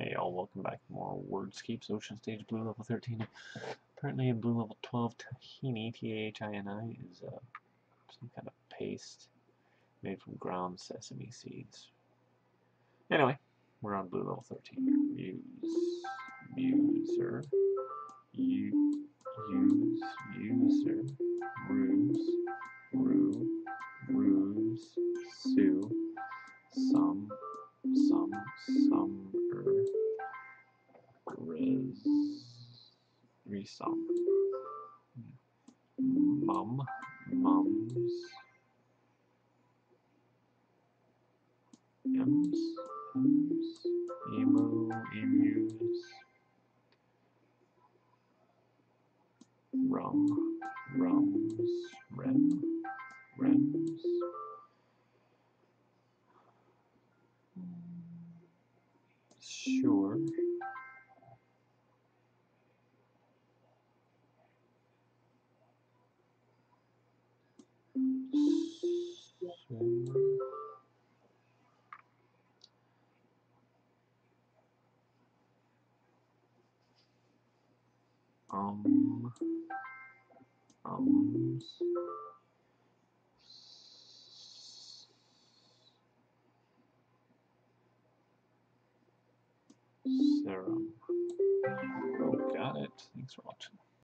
Hey y'all, welcome back to more Wordscapes Ocean Stage Blue level 13. Apparently in Blue level 12, tahini, T-A-H-I-N-I, is uh, some kind of paste made from ground sesame seeds. Anyway, we're on Blue level 13. Use, user, res, resum, mum, mums, ems, ems, emu, emus, rum, rums, rem, sure, sure, um, ums, serum. Oh, got it. Thanks for watching.